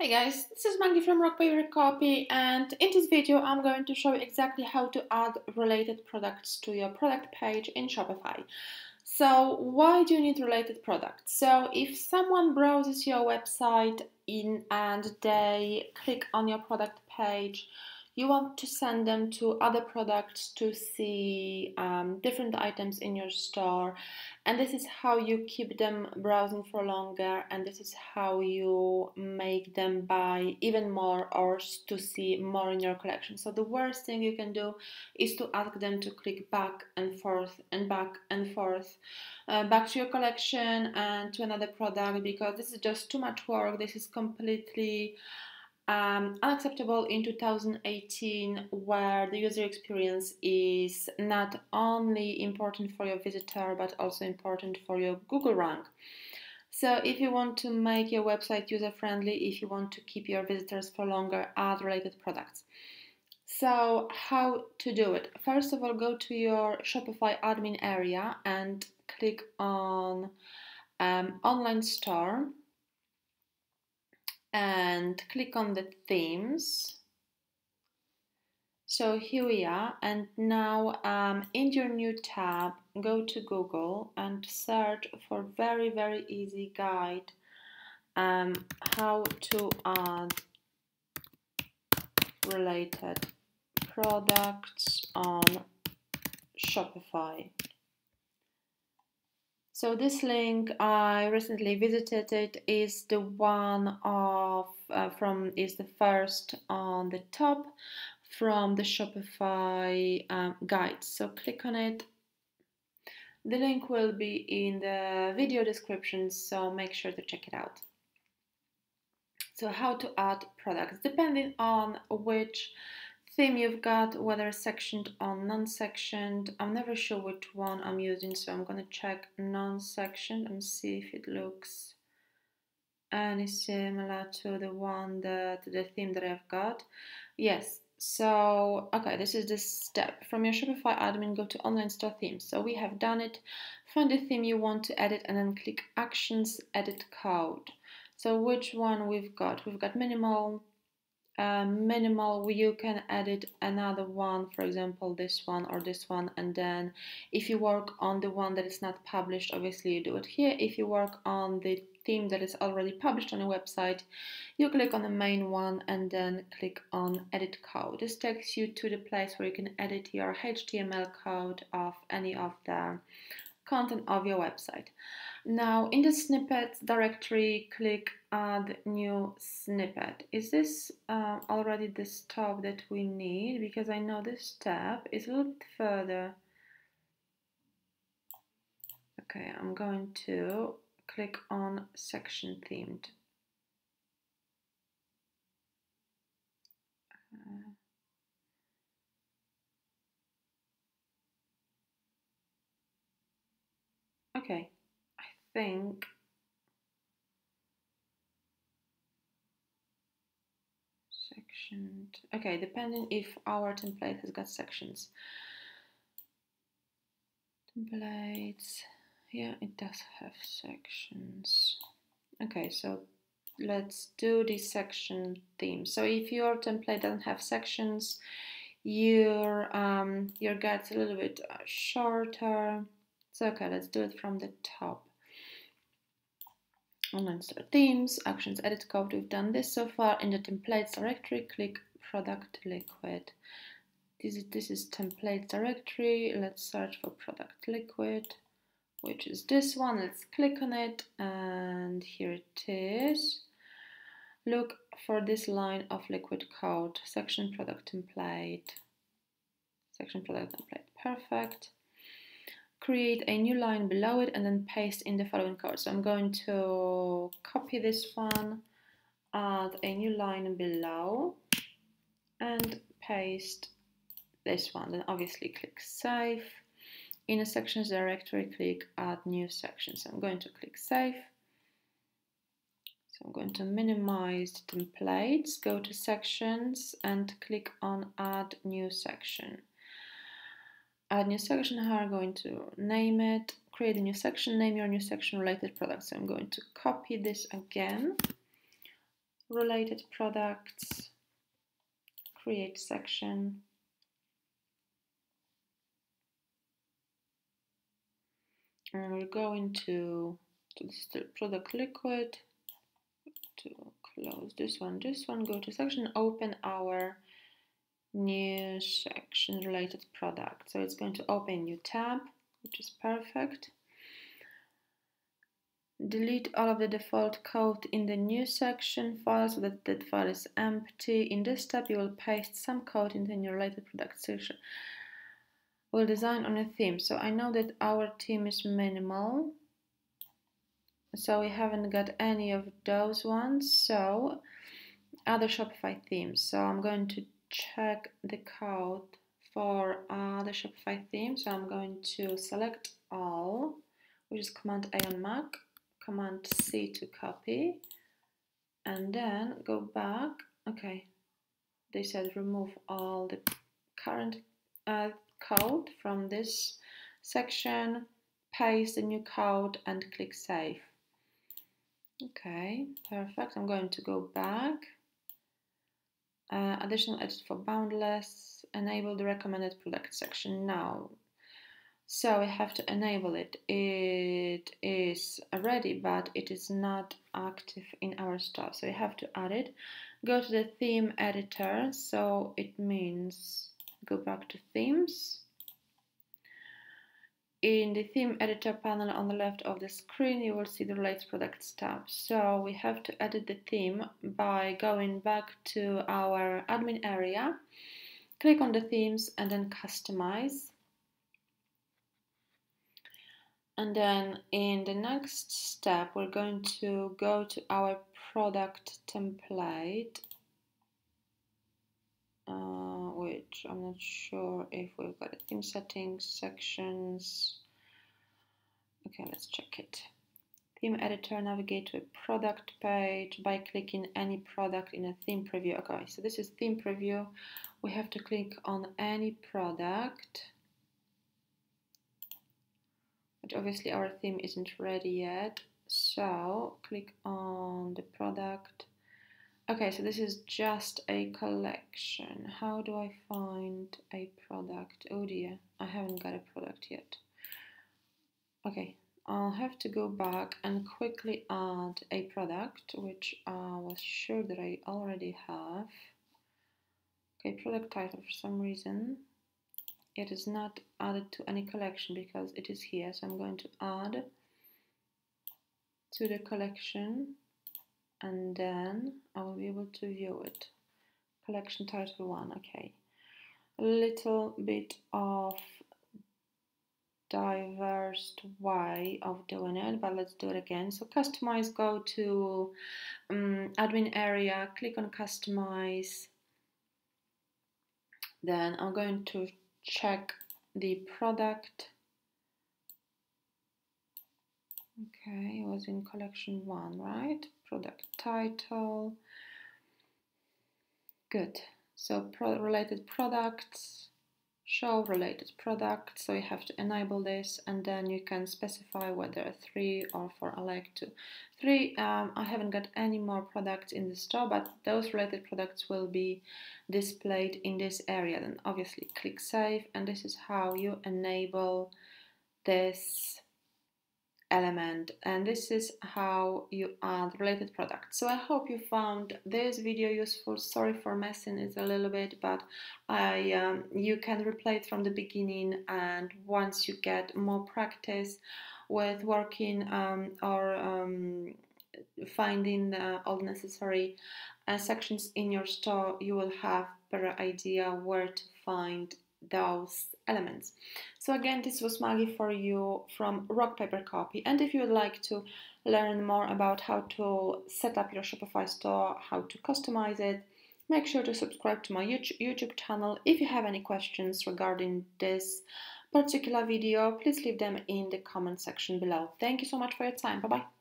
Hey guys, this is Maggie from Rock Paper Copy and in this video I'm going to show you exactly how to add related products to your product page in Shopify. So why do you need related products? So if someone browses your website in and they click on your product page, you want to send them to other products to see um, different items in your store and this is how you keep them browsing for longer and this is how you make them buy even more or to see more in your collection. So the worst thing you can do is to ask them to click back and forth and back and forth uh, back to your collection and to another product because this is just too much work. This is completely um, unacceptable in 2018 where the user experience is not only important for your visitor but also important for your Google rank. So if you want to make your website user friendly, if you want to keep your visitors for longer, add related products. So how to do it? First of all, go to your Shopify admin area and click on um, online store and click on the themes. So here we are and now um, in your new tab go to Google and search for very very easy guide um, how to add related products on Shopify. So this link I recently visited it is the one of uh, from is the first on the top from the Shopify um, guide. So click on it. The link will be in the video description, so make sure to check it out. So how to add products depending on which theme you've got, whether sectioned or non-sectioned. I'm never sure which one I'm using, so I'm gonna check non-sectioned and see if it looks any similar to the one that the theme that I've got. Yes, so okay, this is the step. From your Shopify admin, go to online store themes. So we have done it. Find the theme you want to edit and then click actions, edit code. So which one we've got? We've got minimal, um, minimal you can edit another one for example this one or this one and then if you work on the one that is not published obviously you do it here. If you work on the theme that is already published on your website you click on the main one and then click on edit code. This takes you to the place where you can edit your HTML code of any of the content of your website now in the snippets directory, click add new snippet. Is this uh, already the stop that we need? Because I know this step is a little bit further. Okay, I'm going to click on section themed. Okay. I think sectioned. Okay depending if our template has got sections. Templates yeah it does have sections. Okay so let's do the section theme. So if your template doesn't have sections your um your guide's a little bit uh, shorter so okay let's do it from the top online store themes, actions, edit code. We've done this so far. In the templates directory, click product liquid. This is, this is template directory. Let's search for product liquid, which is this one. Let's click on it and here it is. Look for this line of liquid code, section product template, section product template, perfect create a new line below it and then paste in the following code. So I'm going to copy this one, add a new line below and paste this one. Then obviously click save. In a sections directory, click add new section. So I'm going to click save. So I'm going to minimize the templates, go to sections and click on add new section add new section here, I'm going to name it, create a new section, name your new section related products. So I'm going to copy this again. related products, create section. And we'll go into to the product liquid to close this one, this one, go to section, open our new section related product. So it's going to open new tab, which is perfect. Delete all of the default code in the new section file so that that file is empty. In this tab, you will paste some code into your related product section. We'll design on a theme. So I know that our theme is minimal. So we haven't got any of those ones. So other Shopify themes. So I'm going to check the code for the Shopify theme. So I'm going to select all, which is Command A on Mac Command C to copy and then go back. Okay, they said remove all the current uh, code from this section, paste the new code and click Save. Okay, perfect. I'm going to go back. Uh, additional edit for boundless, enable the recommended product section now. So we have to enable it. It is ready, but it is not active in our store. So we have to add it. Go to the theme editor. So it means go back to themes. In the theme editor panel on the left of the screen, you will see the latest products tab. So we have to edit the theme by going back to our admin area, click on the themes and then customize and then in the next step we're going to go to our product template uh, I'm not sure if we've got a theme settings sections. Okay let's check it. Theme editor navigate to a product page by clicking any product in a theme preview. Okay so this is theme preview. We have to click on any product. But obviously our theme isn't ready yet. So click on the product okay so this is just a collection. How do I find a product? Oh dear I haven't got a product yet. Okay I'll have to go back and quickly add a product which I was sure that I already have. Okay product title for some reason it is not added to any collection because it is here. So I'm going to add to the collection and then I will be able to view it collection title 1 okay a little bit of diverse way of doing it but let's do it again so customize go to um, admin area click on customize then I'm going to check the product. Okay, it was in collection one, right? Product title. Good. So pro related products, show related products. So you have to enable this and then you can specify whether three or four. I like to three. Um, I haven't got any more products in the store, but those related products will be displayed in this area. Then obviously click save and this is how you enable this element and this is how you add related products. So i hope you found this video useful. Sorry for messing it a little bit but i um, you can replay it from the beginning and once you get more practice with working um, or um, finding uh, all necessary uh, sections in your store you will have better idea where to find those elements. So again, this was Maggie for you from Rock Paper Copy. And if you would like to learn more about how to set up your Shopify store, how to customize it, make sure to subscribe to my YouTube channel. If you have any questions regarding this particular video, please leave them in the comment section below. Thank you so much for your time. Bye-bye.